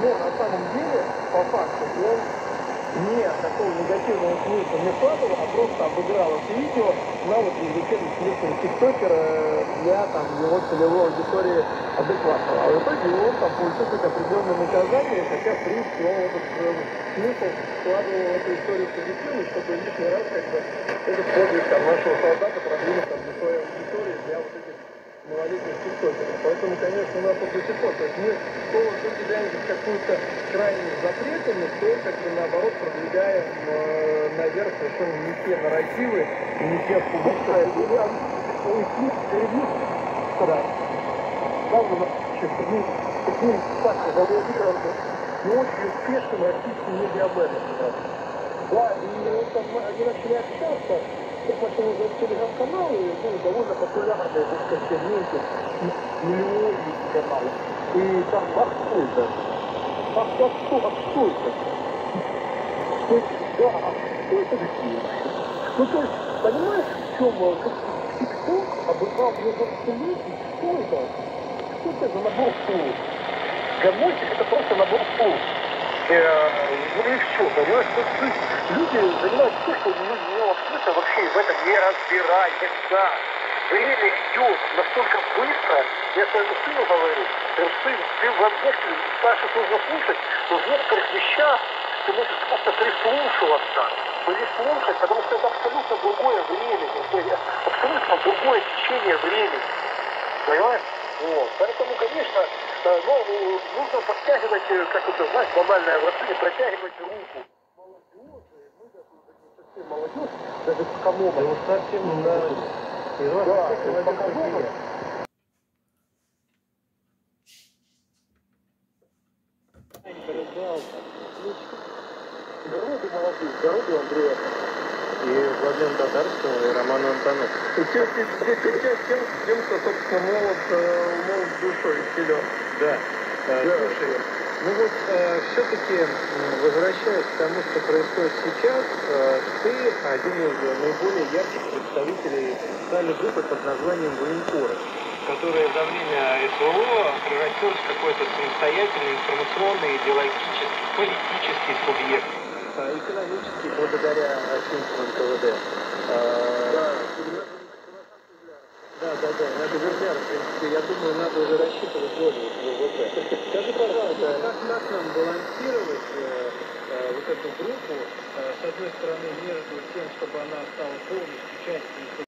Но на самом деле, по факту, он не такого негативного смысла не вкладывал, а просто обыграл это видео на вот языке двухлетнего тиктокера для там, его целевой аудитории адекватного. А в итоге он там получил какое-то определенное наказание, хотя, в принципе, он этот э, смысл вкладывал в эту историю позитивно, чтобы лишний раз как бы этот подвиг там, нашего солдата продвинуть там, для своей аудитории, для вот этих малолетних тиктокеров. Поэтому, конечно, у нас вот до сих пор, то есть мы то выделяем какую-то крайность запретами, то как бы наоборот продвигаем э, наверх совершенно не те нарративы, не те публикации. Да. Правда, таким, таким так, завуалированным, не очень успешным российским медиаменом. Да, и вот там они начали общаться, так начал уже телеграм-каналы, ну, довольно популярные, так сказать, сегменты, миллионные каналы. И там, а что это? А, а что, а что это? То есть, да, а это такие? Ну, то есть, понимаешь, в чем, ТикТок обыграл множество что это? Что это за набор слов? Многих это просто набор слов. Э, ну и все, понимаешь? То есть люди занимаются то, что ну, ну, абсолютно вообще в этом не разбираются. Время идет настолько быстро, я своему сыну говорю, говорю, сын, ты во некоторых, старших нужно слушать, но в некоторых вещах ты можешь просто прислушиваться, прислушать, потому что это абсолютно другое время, абсолютно другое течение времени. Понимаешь? Вот. Поэтому, конечно, э, ну, нужно подтягивать, э, как это, знаешь, банальное выражение, протягивать руку. Молодежь, даже к кому Да уж совсем, да. Из вас Да, всех вот молодежь покажу только вам. я. Здоровый молодежь, здоровый Андрея. И Владимир Татарского, и Роман Антонов. И те, те, те, те, те, тем, тем, кто, собственно, молод, э, молод душой силен. Да. Э, Да. Слушай, ну вот все-таки, возвращаясь к тому, что происходит сейчас, э, ты один из наиболее ярких представителей социальной группы под названием военкоры, которая за время СВО превратилась в какой-то самостоятельный информационный, идеологический, политический субъект. Э, Экономически благодаря финскому НКВД. Э, Да, да, да, надо вернее, в принципе, я думаю, надо уже рассчитывать долю ВВП. Скажи, пожалуйста, как, как нам балансировать э, э, вот эту группу, э, с одной стороны, между тем, чтобы она стала полностью частью